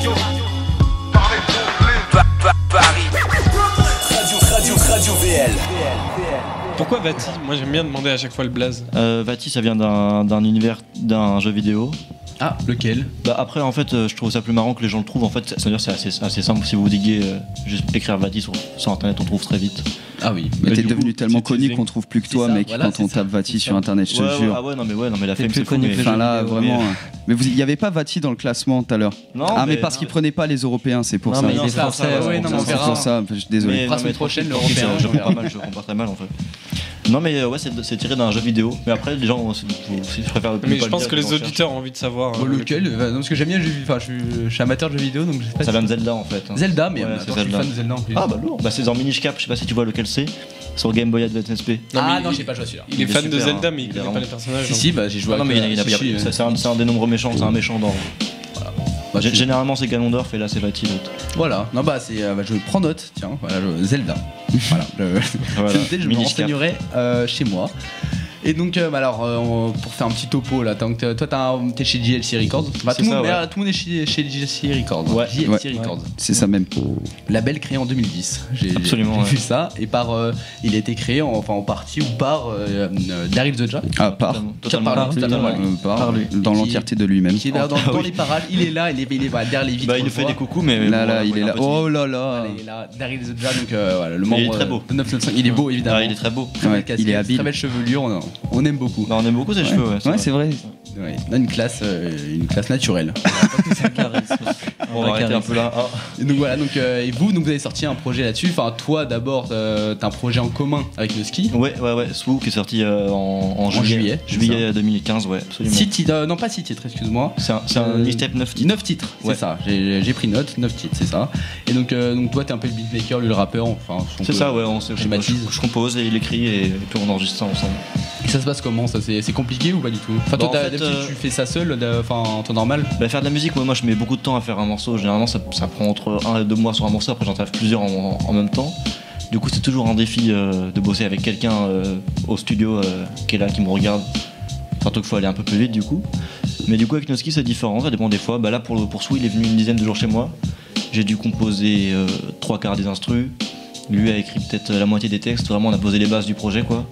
Radio. Radio, radio, radio VL. Pourquoi Vati? Moi j'aime bien demander à chaque fois le blaze. Euh, Vati, ça vient d'un d'un univers, d'un jeu vidéo. Ah, lequel? Bah après, en fait, euh, je trouve ça plus marrant que les gens le trouvent. En fait, c'est-à-dire c'est assez, assez simple. Si vous diguez euh, juste écrire Vati sur, sur internet, on trouve très vite. Ah oui. Mais Et t'es devenu coup, tellement connu qu'on trouve plus que toi, ça, mec, voilà, quand on tape Vati sur internet, je te Ouais, jure. ah ouais, non mais ouais, non mais la plus c'est connu mais- les Enfin là, vraiment. euh, Mais vous- il n'y avait pas Vati dans le classement tout à l'heure? Non, Ah, mais parce qu'il prenait pas les Européens, c'est pour Non, ça. mais il est c'est pour français, ça, ouais, c'est non, pour mais on verra. pour ça, je suis désolé. Mais, non, mais prochaine, l'Européen, Je on comprends mal, je comprends très mal en fait. Non mais euh, ouais, c'est tiré d'un jeu vidéo. Mais après, les gens, c'est- si je préfère. Mais je pense que les auditeurs ont envie de savoir. Bon, euh, lequel Euh, Non, parce que j'aime bien, le jeu- enfin, je suis, je suis amateur de jeux vidéo, donc pas. Ça si- vient de Zelda en fait. hein. Zelda, mais Ouais, je suis fan de Zelda en plus. Ah bah lourd. Bah c'est dans Minish Cap. Je sais pas si tu vois lequel c'est. Sur Game Boy Advance SP. Ah non, j'ai pas joué à celui-là. Il est fan de Zelda, hein. mais il connaît pas vraiment- les personnages. Si, donc. si, bah j'ai joué Ah non mais en en c'est un des nombreux méchants. C'est un méchant dans. Bah, Généralement c'est Ganondorf et là c'est Vati. Voilà, non bah c'est, euh, bah, je prends note, tiens, voilà, je- Zelda. voilà, je, Voilà. je, me je renseignerai euh, chez moi. Et donc, euh, bah, alors, euh, pour faire un petit topo là, tant que t'es- toi t'es chez JLC Records, bah, tout, le monde, euh, tout le monde est chez, chez JLC Records. Ouais. JLC Ouais. Records. C'est ça même. Label créé en 2010. J'ai Absolument, j'ai ouais. vu ça. Et par, euh, il a été créé en, enfin, en partie ou par euh, euh, Daryl The Ja. Ah, par. Totalement-. Euh, par, Par lui. dans l'entièreté de lui-même. Qui est là dans, Ah dans oui. les parages, il est là, il est, il est voilà, derrière les vitres. Bah il nous fait des coucous mais. Là, là, il est là. Oh là là. Il est là, Daryl The Ja, donc euh, voilà, le membre il est très euh, beau. de 995. Il est beau évidemment. Ah il est très beau. Il est habile. Très belle chevelure, on, aime beaucoup. Bah, on aime beaucoup ses cheveux ouais. Ouais, c'est vrai. Ouais, on a une classe, euh, une classe naturelle. On va arrêter un peu là. Ah. Et donc voilà, donc, euh, et vous, donc, vous avez sorti un projet là-dessus. Enfin, toi d'abord, euh, t'as un projet en commun avec le ski. Ouais, ouais, ouais. Swoo qui est sorti euh, en, en juillet, juillet. c'est Juillet 2015, ouais, absolument. Six titres, euh, non pas six titres, excuse-moi. C'est un, c'est un Euh, mixtape 9 titres. 9 titres, c'est Ouais. ça. J'ai pris note, 9 titres, c'est ça. Et donc, euh, donc toi, t'es un peu le beatmaker, lui le rappeur, enfin. C'est ça, ouais. On, se- schématise. je, je compose et il écrit et, puis on enregistre ça ensemble. Et ça se passe comment ça C'est c'est compliqué ou pas du tout? Enfin, Bah, toi, en t'as- fait, d'habitude, euh, tu fais ça seul, enfin, en temps normal? Bah, faire de la musique, ouais, moi je mets beaucoup de temps à faire un morceau. Généralement, ça, ça prend entre 1 et 2 mois sur un morceau. Après, j'en travaille plusieurs en, en même temps. Du coup, c'est toujours un défi euh, de bosser avec quelqu'un euh, au studio euh, qui est là, qui me regarde. Surtout qu'il faut aller un peu plus vite, du coup. Mais du coup, avec Noski, c'est différent. Ça dépend des fois. Bah, là, pour, le- pour Sou, il est venu une dizaine de jours chez moi. J'ai dû composer euh, trois quarts des instrus. Lui a écrit peut-être la moitié des textes. Vraiment, on a posé les bases du projet, quoi.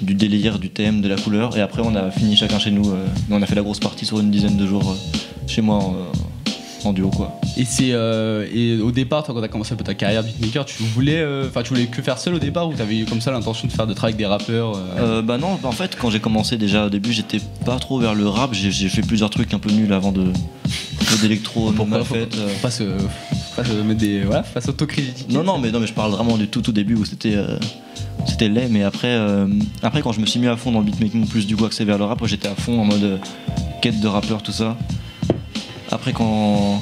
Du délire, du thème, de la couleur. Et après, on a fini chacun chez nous. euh, on a fait la grosse partie sur une dizaine de jours euh, chez moi en, euh, en duo, quoi. Et c'est euh, et au départ, toi, quand t'as commencé un peu ta carrière de beatmaker, tu voulais, euh, tu voulais que faire seul au départ ou t'avais eu comme ça l'intention de faire de travailler avec des rappeurs euh, bah non, bah en fait, quand j'ai commencé déjà au début, j'étais pas trop vers le rap. J'ai fait plusieurs trucs un peu nuls avant de. d'électro, faut, fait. euh. faut pas se, faut pas se mettre des, voilà, faut pas s'autocritiquer. Non, non, mais non, mais je parle vraiment du tout, tout début où c'était. C'était laid, mais après, euh, après, quand je me suis mis à fond dans le beatmaking, plus du coup axé vers le rap, j'étais à fond en mode euh, quête de rappeur, tout ça. Après, quand.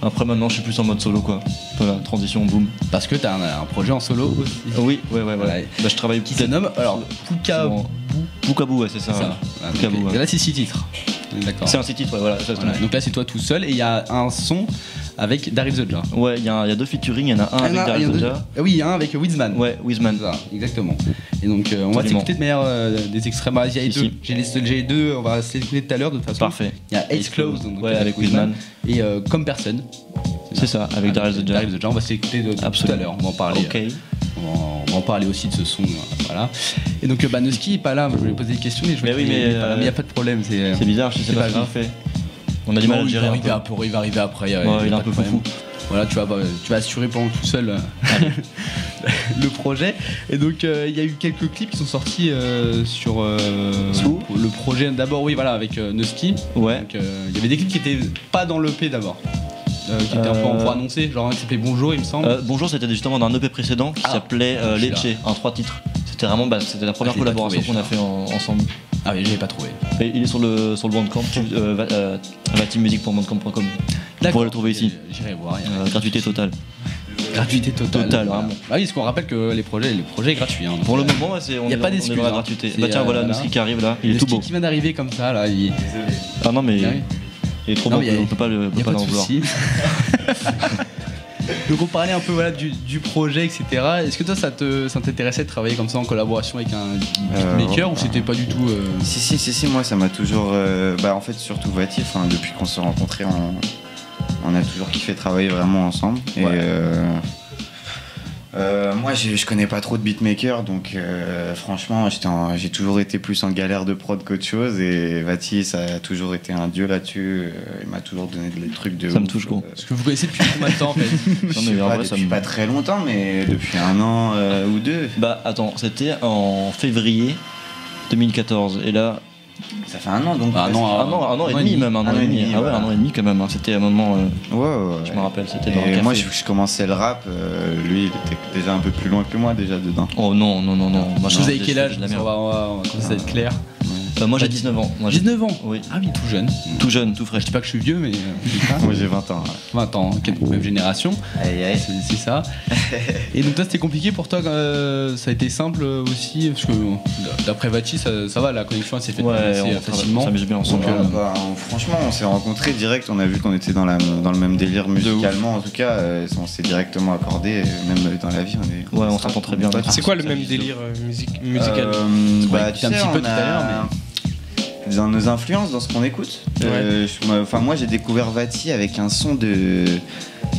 Après, maintenant, je suis plus en mode solo, quoi. Voilà, transition, boom. Parce que t'as un, un projet en solo aussi. Oui, ouais, ouais, Voilà. ouais. Bah, je travaille Qui se nomme alors Puka. Bon. Poukabou, ouais, c'est ça. Ça. donc, ouais. et Là, c'est 6 titres. D'accord. C'est un site titre, ouais, voilà. Voilà, Donc là, c'est toi tout seul et il y a un son avec Daryl The Ja. Ouais, il y, a il y a deux featuring, il y en a un avec Ah, Daryl en a deux. Soja. Ah oui, il y a un avec Wizman. Ouais, Wizman. Exactement. Et donc, euh, on va s'écouter de manière euh, des extraits. Bah, il y a les Si, deux. si. J'ai les, j'ai les deux, on va s'écouter tout à l'heure de toute façon. Parfait. Il y a Ace Close, donc, Ouais, avec Wizman. Et euh, Comme Personne. C'est ça, avec Daryl The Ja. Daryl The Ja, on va s'écouter de- de tout à Absolument. l'heure. On va en parler. Ok. euh, On va, en- parler aussi de ce son. voilà. Et donc, bah, Noski est pas là. Je voulais poser des questions, mais je Mais oui, mais, il est pas là. euh, Mais il n'y a pas de problème. C'est C'est bizarre, je sais pas ce qu'il fait. On a du mal à il va un arriver il va arriver après. Ouais, il est un peu foufou. Voilà, tu vas, bah, tu vas assurer pendant tout seul euh, le projet. Et donc, euh, il y a eu quelques clips qui sont sortis euh, sur euh, le projet. D'abord, oui, voilà, avec Noski. Ouais. Il y avait des clips qui étaient pas dans l'EP d'abord. Euh, qui étaient un peu en pour annoncer, genre un qui s'appelait Bonjour, il me semble. Euh, bonjour, c'était justement d'un EP précédent qui Ah. s'appelait euh, Lecce, un trois titres. C'était vraiment, bah, c'était la première pas collaboration qu'on a fait en- ensemble. Ah oui, je l'ai pas trouvé. Et il est sur le sur le bandcamp, euh, va- euh. Vous pourrez le trouver ici. J'irai voir. il Euh, gratuité totale. Gratuité totale. Totale, voilà. vraiment. Ah oui, parce qu'on rappelle que les projets, les projets est gratuit. hein, Pour le euh, moment, ouais, c'est on Y a est pas est d'excuse, hein. gratuité. Bah tiens, euh, voilà, voilà. Noski qui arrive là. Il est le tout ski beau. qui vient d'arriver comme ça, là, il, Ah non, mais il arrive. il est trop Non, beau, on peut pas le- peut a pas l'en vouloir. Donc on parlait un peu voilà, du, du projet, etc. Est-ce que toi ça te ça t'intéressait de travailler comme ça en collaboration avec un beatmaker Euh, ou c'était pas du tout euh, Si, si, si, si, moi ça m'a toujours. euh, bah, en fait, surtout Vati, enfin, depuis qu'on s'est rencontrés en, On a toujours kiffé travailler vraiment ensemble. Et Ouais. Euh, moi, je connais pas trop de beatmaker, donc euh, franchement, j'ai toujours été plus en galère de prod qu'autre chose. Et Vati, ça a toujours été un dieu là-dessus. Euh, il m'a toujours donné des trucs de. Ça me touche, gros. Euh, Parce que vous connaissez depuis combien de temps en fait je Non, sais pas, vrai, ça depuis me- pas très longtemps, mais depuis un an euh, ou deux. Bah attends, c'était en février 2014 et là Ça fait un an donc. Ah, presque. non, un an, un an et demi même, un an et demi. Ah ouais, un an et demi quand même. hein. C'était un moment, euh, Ouais, ouais, ouais. je me rappelle, c'était dans un Et café. moi, je, je commençais le rap. euh, lui, il était déjà un peu plus loin que moi déjà dedans. Oh non, non, non, non. Moi, Vous je avez faisais quel âge la on merde. va, on va, on va commencer à être clair. Euh, moi j'ai 19 ans. Moi, j'ai- 19 ans Oui, Ah oui, tout jeune. tout jeune, tout frais. Je dis pas que je suis vieux, mais euh, Moi, j'ai 20 ans. 20 ans, quelle- même génération. Aïe, aïe. C'est c'est ça. Et donc toi c'était compliqué pour toi, euh, ça a été simple euh, aussi, parce que euh, d'après Vachi ça, ça va, la connexion elle s'est faite Ouais, assez on, facilement. s'amuse bien ensemble. Donc, euh, Bah, on- franchement, on s'est rencontrés direct. On a vu qu'on était dans, la, dans le même délire musicalement. En tout cas, euh, on s'est directement accordé. Même dans la vie, on est. Ouais, on s'entend très bien. C'est quoi le même délire euh, musique, musical Euh, bah, Ouais, tu un petit peu on tout à a- l'heure, Dans nos influences, dans ce qu'on écoute. Euh, je- Enfin, moi, j'ai découvert Vati avec un son de.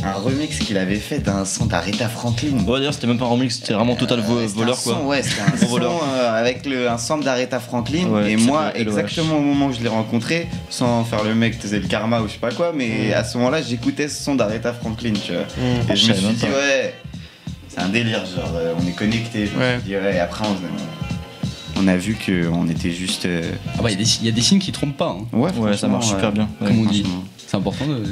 Un remix qu'il avait fait d'un son d'Aretha Franklin. Ouais, d'ailleurs, c'était même pas un remix, c'était vraiment total vo- Euh, c'était voleur un quoi. son, ouais, c'était un Gros son voleur. euh, avec le, un sample d'Aretha Franklin. Ouais, et qui moi, s'appelle LOH. exactement au moment où je l'ai rencontré, sans faire le mec, c'est le karma ou je sais pas quoi, mais à ce moment-là, j'écoutais ce son d'Aretha Franklin, tu vois. Mm. Et Je je me savais suis même dit, pas. ouais, c'est un délire, genre, euh, on est connectés. Je me Ouais. suis dit, ouais, et après, on, on a vu qu'on était juste. euh, Ah bah il y, a des- il y a des signes qui trompent pas, hein. Ouais, Ouais, ça marche super ouais. bien. Ouais. comme on dit. C'est important de, de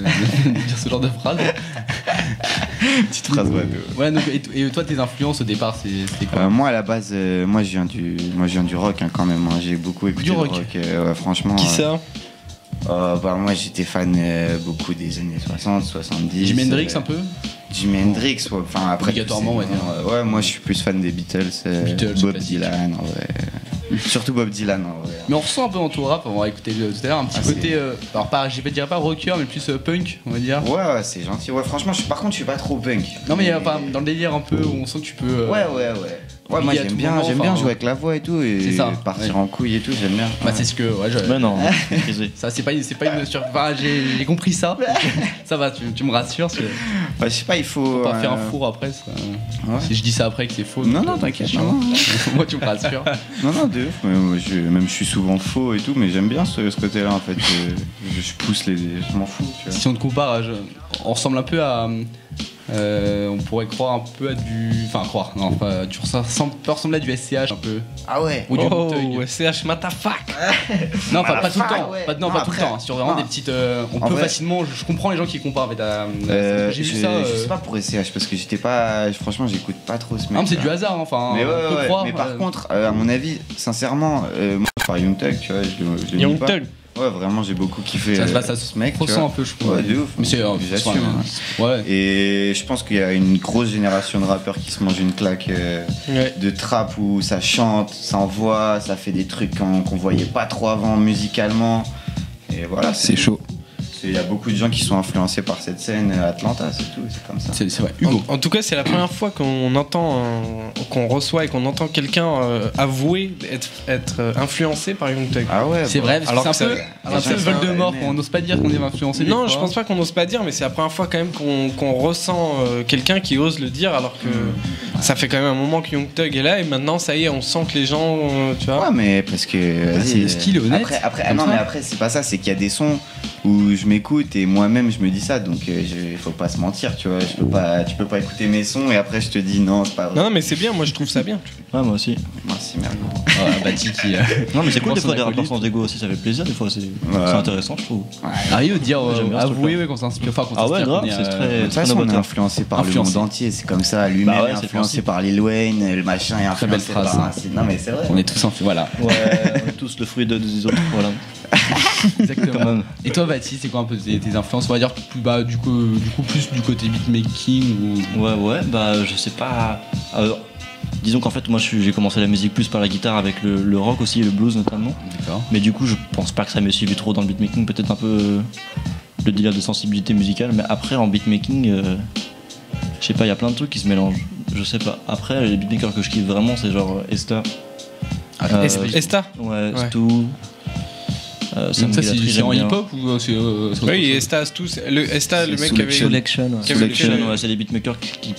dire ce genre de phrase. Petite phrase, ouais. Ouais, donc, et, et toi tes influences au départ c'est- c'était quoi Euh, moi à la base, euh, moi je viens du, moi je viens du rock hein, quand même. hein. J'ai beaucoup écouté Du le rock. euh, ouais, franchement. Qui ça euh, bah, moi j'étais fan euh, beaucoup des années 60, 70. Jimi Hendrix euh, un peu Jimi Hendrix, ouais, enfin après. Obligatoirement, c'est- on va dire. euh, ouais, moi je suis plus fan des Beatles, euh, Beatles, Bob. Dylan, en vrai. Surtout Bob Dylan, en vrai. Mais on ressent un peu dans ton rap, on va écouter euh, tout à l'heure, un petit Ah, côté, euh, alors pas, je dirais pas rocker, mais plus euh, punk, on va dire. Ouais, ouais, c'est gentil. Ouais, franchement, je, par contre, je suis pas trop punk. Non mais euh, enfin, dans le délire un peu où on sent que tu peux... euh, Ouais, ouais, ouais. Ouais, moi j'aime bien, j'aime bien jouer avec la voix et tout et C'est ça, partir ouais. en couille et tout, j'aime bien. Bah Ouais. c'est ce que... Ouais, je- Mais non. Ça c'est pas, c'est pas une sur... Enfin, j'ai j'ai compris ça. ça va, tu, tu me rassures, que Bah, je sais pas, il faut. faut pas faire un euh, four après. ça- ouais. Si je dis ça après que c'est faux. Non, non, euh, t'inquiète. Moi tu me rassures. Non, non, de ouf. mais moi, je, même je suis souvent faux et tout, mais j'aime bien ce, ce côté-là en fait. Je, pousse les. Je m'en fous, tu vois. si on te compare, je- on ressemble un peu à... euh, on pourrait croire un peu à du... Enfin croire, non, pas, tu ressembles, peux ressembler à du SCH un peu. Ah ouais Ou du Oh. SCH Matafuck Non, pas, Ah, pas tout le fuck, temps. ouais. Pas, non, Non, pas tout le temps. hein. Sur vraiment non. des petites. euh, on En peut vrai- facilement. Je, je comprends les gens qui comparent avec la. Euh, J'ai vu ça. Je euh, sais pas pour SCH parce que j'étais pas. Franchement, j'écoute pas trop ce mec. non, mais c'est du hasard. Enfin, Mais ouais, on peut ouais, ouais. croire. mais par euh, contre, euh, à mon avis, sincèrement, euh, moi, par Young Thug, tu vois, je le, Young. Thug. Ouais, vraiment, j'ai beaucoup kiffé ça, euh, ça, ça ce mec. ressent un peu, je trouve. Ouais, de ouf. Mais c'est. euh, hein. Ouais. Et je pense qu'il y a une grosse génération de rappeurs qui se mangent une claque euh, Ouais. de trap où ça chante, ça envoie, ça fait des trucs qu'on qu'on voyait pas trop avant musicalement. Et voilà, C'est chaud. Il y a beaucoup de gens qui sont influencés par cette scène à Atlanta, c'est tout, c'est comme ça. C'est c'est vrai. Hugo. En, en tout cas, c'est la première fois qu'on entend, un- qu'on reçoit et qu'on entend quelqu'un euh, avouer être, être euh, influencé par Young Thug. Ah ouais, C'est bon. vrai, alors c'est un un peu Voldemort, on n'ose pas dire qu'on est influencé. Non, je pense pas qu'on n'ose pas dire, mais c'est la première fois quand même qu'on qu'on ressent euh, quelqu'un qui ose le dire, alors que ça fait quand même un moment que Young Thug est là et maintenant ça y est, on sent que les gens, euh, tu vois. Ouais, mais parce que. vas-y, c'est le euh, style honnête, Après, ah non, mais après, c'est pas ça, c'est qu'il y a des sons où je m'écoute et moi-même je me dis ça, donc euh, je- faut pas se mentir, tu vois. Je peux pas, tu peux pas écouter mes sons et après je te dis non, c'est pas vrai. Non, non, mais c'est bien, moi je trouve ça bien. Ouais, moi aussi. Merci, merde. Ouais, Bati qui. euh, Non, mais c'est cool des fois des acolyte. sans dégo aussi, ça fait plaisir des fois, c'est Ouais. intéressant, je trouve. Arrive à dire, Ouais, j'aime euh, bien ce avouer ouais, qu'on s'inspire. Enfin, qu'on Ah ouais, grave, c'est euh, très- De façon, on est influencé par Influencé. le monde entier, c'est comme ça. Lui-même Bah ouais, est influencé par Lil Wayne, le machin est Très belle influencé phrase, par. Non, mais c'est vrai. On est tous influents. Voilà. Ouais, on est tous le fruit de, des autres, voilà. Exactement. même. Et toi, Baptiste, c'est quoi un peu tes, tes influences On va dire plus, bah, du, coup, du coup plus du côté beatmaking ou. Ouais, ouais, bah je sais pas. Alors, disons qu'en fait, moi je suis- j'ai commencé la musique plus par la guitare avec le, le rock aussi et le blues notamment. D'accord. Mais du coup, je pense pas que ça m'ait suivi trop dans le beatmaking, peut-être un peu euh, le délire de sensibilité musicale. Mais après, en beatmaking, euh, je sais pas, il y a plein de trucs qui se mélangent. Je sais pas. Après, les beatmakers que je kiffe vraiment, c'est genre euh, Esther. Ah, Euh, Est- Esta? Ouais, Ouais. Stu. Euh, Ça, c'est en hip-hop ou euh, c'est. euh, Oui, Estas, tous. Le, Esta, le mec qui avait, Selection. Selection, ouais. Selection, c'est des beatmakers qui, qui-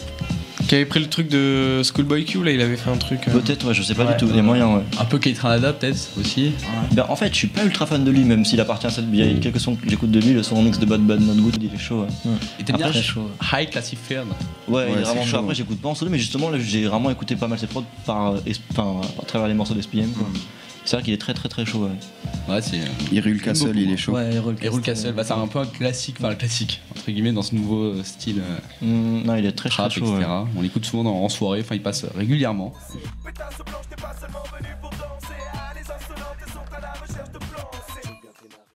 qui avait pris le truc de Schoolboy Q, là, il avait fait un truc. euh, peut-être, ouais, je sais pas Ouais. du tout, il y a moyen, ouais. Un peu Kate Ranada peut-être aussi. Ben, en fait, je suis pas ultra fan de lui, même s'il appartient à cette. Il y a quelques sons que j'écoute de lui, le son mix de Bad Bad Not Good, il est chaud, ouais. Et t'aimes bien chaud. High Classified Ouais, Ouais, il est vraiment chaud. chaud. Après, j'écoute pas en solo, mais justement, là, j'ai vraiment écouté pas mal ses prods par, à travers les morceaux d'SPM. quoi. C'est vrai qu'il est très très très chaud, ouais. Ouais, c'est. Hyrule Castle, il est chaud. Ouais, Hyrule Rule Castle, bah, c'est un peu un classique, enfin un classique, entre guillemets, dans ce nouveau euh, style euh, Mm, non, il est très très trap, chaud, etc. ouais. On l'écoute souvent dans- en soirée, enfin il passe régulièrement. Pétasse blanche, t'es pas seulement venu